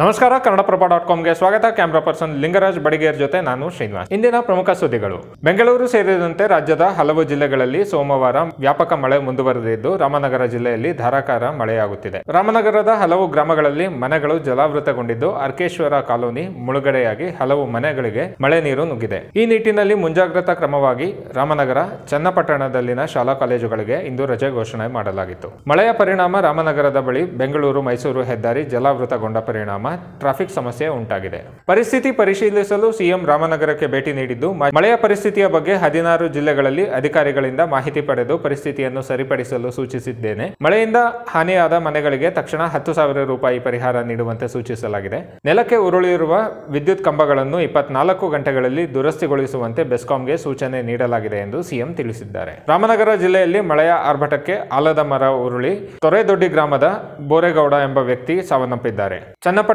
ನಮಸ್ಕಾರ, ಕನ್ನಡಪ್ರಭ ಡಾಟ್ ಕಾಮ್ಗೆ ಸ್ವಾಗತ. Camera person Lingaraj Badiger ಜೊತೆ ನಾನು ಶ್ರೀನಿವಾಸ್. ಇಂದಿನ ಪ್ರಮುಖ ಸುದ್ದಿಗಳು. ಬೆಂಗಳೂರು ಸೇರಿದಂತೆ ರಾಜ್ಯದ ಹಲವು ಜಿಲ್ಲೆಗಳಲ್ಲಿ ಸೋಮವಾರ ವ್ಯಾಪಕ ಮಳೆ ಮುಂದುವರೆದಿದ್ದು, ರಾಮನಗರ ಜಿಲ್ಲೆಯಲ್ಲಿ ಧಾರಾಕಾರ ಮಳೆಯಾಗುತ್ತಿದೆ. ರಾಮನಗರದ ಹಲವು ಗ್ರಾಮಗಳಲ್ಲಿ ಮನೆಗಳು ಜಲಾವೃತಗೊಂಡಿದ್ದು, ಅರ್ಕೇಶ್ವರ ಕಾಲೋನಿ ಮುಳುಗಡೆಯಾಗಿ ಹಲವು ಮನೆಗಳಿಗೆ ಮಳೆ ನೀರು ನುಗ್ಗಿದೆ. ಈ ನಿಟ್ಟಿನಲ್ಲಿ ಮುಂಜಾಗ್ರತಾ ಕ್ರಮವಾಗಿ ರಾಮನಗರ, ಚನ್ನಪಟ್ಟಣದಲ್ಲಿನ ಶಾಲಾ ಕಾಲೇಜುಗಳಿಗೆ ಇಂದು ರಜೆ ಘೋಷಣೆ ಮಾಡಲಾಗಿತ್ತು. ಮಳೆಯ ಪರಿಣಾಮ ರಾಮನಗರದ ಬಳಿ ಬೆಂಗಳೂರು, ಮೈಸೂರು ಹೆದ್ದಾರಿ ಜಲಾವೃತಗೊಂಡ ಪರಿಣಾಮ. ಟ್ರಾಫಿಕ್ ಸಮಸ್ಯೆ ಉಂಟಾಗಿದೆ. ಪರಿಸ್ಥಿತಿ ಪರಿಶೀಲಿಸಲು ಸಿಎಂ ರಾಮನಗರಕ್ಕೆ ಭೇಟಿ ನೀಡಿದ್ದು ಮಳೆಯ ಪರಿಸ್ಥಿತಿಯ ಬಗ್ಗೆ ಹದಿನಾರು ಜಿಲ್ಲೆಗಳಲ್ಲಿ ಅಧಿಕಾರಿಗಳಿಂದ ಮಾಹಿತಿ ಪಡೆದು ಪರಿಸ್ಥಿತಿಯನ್ನು ಸರಿಪಡಿಸಲು ಸೂಚಿಸಿದ್ದೇನೆ. ಮಳೆಯಿಂದ ಹಾನಿಯಾದ ಮನೆಗಳಿಗೆ ತಕ್ಷಣ ಹತ್ತು ಸಾವಿರ ರೂಪಾಯಿ ಪರಿಹಾರ ನೀಡುವಂತೆ ಸೂಚಿಸಲಾಗಿದೆ. ನೆಲಕ್ಕೆ ಉರುಳಿರುವ ವಿದ್ಯುತ್ ಕಂಬಗಳನ್ನು ಇಪ್ಪತ್ನಾಲ್ಕು ಗಂಟೆಗಳಲ್ಲಿ ದುರಸ್ತಿಗೊಳಿಸುವಂತೆ ಬೆಸ್ಕಾಂಗೆ ಸೂಚನೆ ನೀಡಲಾಗಿದೆ ಎಂದು ಸಿಎಂ ತಿಳಿಸಿದ್ದಾರೆ. ರಾಮನಗರ ಜಿಲ್ಲೆಯಲ್ಲಿ ಮಳೆಯ ಆರ್ಭಟಕ್ಕೆ ಆಲದ ಮರ ಉರುಳಿ, ತೊರೆದೊಡ್ಡಿ ಗ್ರಾಮದ ಬೋರೇಗೌಡ ಎಂಬ ವ್ಯಕ್ತಿ ಸಾವನ್ನಪ್ಪಿದ್ದಾರೆ.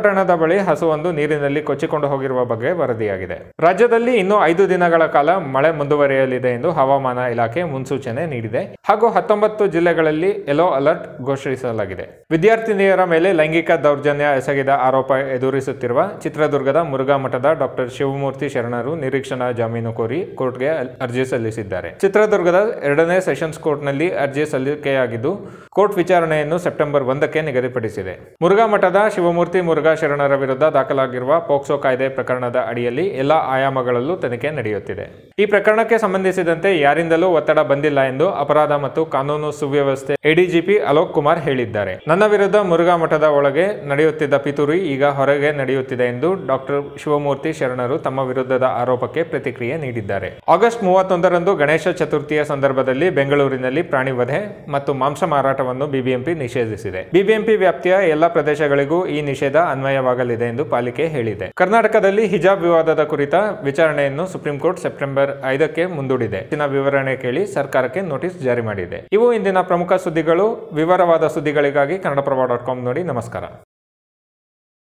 ಚನ್ನಪಟ್ಟಣದ ಬಳಿ ಹಸುವೊಂದು ನೀರಿನಲ್ಲಿ ಕೊಚ್ಚಿಕೊಂಡು ಹೋಗಿರುವ ಬಗ್ಗೆ ವರದಿಯಾಗಿದೆ. ರಾಜ್ಯದಲ್ಲಿ ಇನ್ನು ಐದು ದಿನಗಳ ಕಾಲ ಮಳೆ ಮುಂದುವರಿಯಲಿದೆ ಎಂದು ಹವಾಮಾನ ಇಲಾಖೆ ಮುನ್ಸೂಚನೆ ನೀಡಿದೆ. ಹಾಗೂ ಹತ್ತೊಂಬತ್ತು ಜಿಲ್ಲೆಗಳಲ್ಲಿ ಯೆಲ್ಲೋ ಅಲರ್ಟ್ ಘೋಷಿಸಲಾಗಿದೆ. ವಿದ್ಯಾರ್ಥಿನಿಯರ ಮೇಲೆ ಲೈಂಗಿಕ ದೌರ್ಜನ್ಯ ಎಸಗಿದ ಆರೋಪ ಎದುರಿಸುತ್ತಿರುವ ಚಿತ್ರದುರ್ಗದ ಮುರುಘಾ ಮಠದ ಡಾಕ್ಟರ್ ಶಿವಮೂರ್ತಿ ಶರಣರು ನಿರೀಕ್ಷಣಾ ಜಾಮೀನು ಕೋರಿ ಕೋರ್ಟ್ಗೆ ಅರ್ಜಿ ಸಲ್ಲಿಸಿದ್ದಾರೆ. ಚಿತ್ರದುರ್ಗದ ಎರಡನೇ ಸೆಷನ್ಸ್ ಕೋರ್ಟ್ನಲ್ಲಿ ಅರ್ಜಿ ಸಲ್ಲಿಕೆಯಾಗಿದ್ದು, ಕೋರ್ಟ್ ವಿಚಾರಣೆಯನ್ನು ಸೆಪ್ಟೆಂಬರ್ ಒಂದಕ್ಕೆ ನಿಗದಿಪಡಿಸಿದೆ. ಮುರುಘಾ ಮಠದ ಶಿವಮೂರ್ತಿ ಮುರುಘಾ ಶರಣರ ವಿರುದ್ಧ ದಾಖಲಾಗಿರುವ ಪೋಕ್ಸೋ ಕಾಯ್ದೆ ಪ್ರಕರಣದ ಅಡಿಯಲ್ಲಿ ಎಲ್ಲ ಆಯಾಮಗಳಲ್ಲೂ ತನಿಖೆ ನಡೆಯುತ್ತಿದೆ. ಈ ಪ್ರಕರಣಕ್ಕೆ ಸಂಬಂಧಿಸಿದಂತೆ ಯಾರಿಂದಲೂ ಒತ್ತಡ ಬಂದಿಲ್ಲ ಎಂದು ಅಪರಾಧ ಮತ್ತು ಕಾನೂನು ಸುವ್ಯವಸ್ಥೆ ಎಡಿಜಿಪಿ ಅಲೋಕ್ ಕುಮಾರ್ ಹೇಳಿದ್ದಾರೆ. ನನ್ನ ವಿರುದ್ಧ ಮುರುಘಾ ಮಠದ ಒಳಗೆ ನಡೆಯುತ್ತಿದ್ದ ಪಿತೂರಿ ಈಗ ಹೊರಗೆ ನಡೆಯುತ್ತಿದೆ ಎಂದು ಡಾಕ್ಟರ್ ಶಿವಮೂರ್ತಿ ಶರಣರು ತಮ್ಮ ವಿರುದ್ಧದ ಆರೋಪಕ್ಕೆ ಪ್ರತಿಕ್ರಿಯೆ ನೀಡಿದ್ದಾರೆ. ಆಗಸ್ಟ್ ಮೂವತ್ತೊಂದರಂದು ಗಣೇಶ ಚತುರ್ಥಿಯ ಸಂದರ್ಭದಲ್ಲಿ ಬೆಂಗಳೂರಿನಲ್ಲಿ ಪ್ರಾಣಿ ವಧೆ ಮತ್ತು ಮಾಂಸ ಮಾರಾಟವನ್ನು ಬಿಬಿಎಂಪಿ ನಿಷೇಧಿಸಿದೆ. ಬಿಬಿಎಂಪಿ ವ್ಯಾಪ್ತಿಯ ಎಲ್ಲ ಪ್ರದೇಶಗಳಿಗೂ ಈ ನಿಷೇಧ ಅನ್ವಯವಾಗಲಿದೆ ಎಂದು ಪಾಲಿಕೆ ಹೇಳಿದೆ. ಕರ್ನಾಟಕದಲ್ಲಿ ಹಿಜಾಬ್ ವಿವಾದದ ಕುರಿತ ವಿಚಾರಣೆಯನ್ನು ಸುಪ್ರೀಂ ಕೋರ್ಟ್ ಸೆಪ್ಟೆಂಬರ್ ಐದಕ್ಕೆ ಮುಂದೂಡಿದೆ. ಹೆಚ್ಚಿನ ವಿವರಣೆ ಕೇಳಿ ಸರ್ಕಾರಕ್ಕೆ ನೋಟಿಸ್ ಜಾರಿ ಮಾಡಿದೆ. ಇವು ಇಂದಿನ ಪ್ರಮುಖ ಸುದ್ದಿಗಳು. ವಿವರವಾದ ಸುದ್ದಿಗಳಿಗಾಗಿ ಕನ್ನಡಪ್ರಭ ಡಾಟ್ ಕಾಮ್ ನೋಡಿ ನಮಸ್ಕಾರ.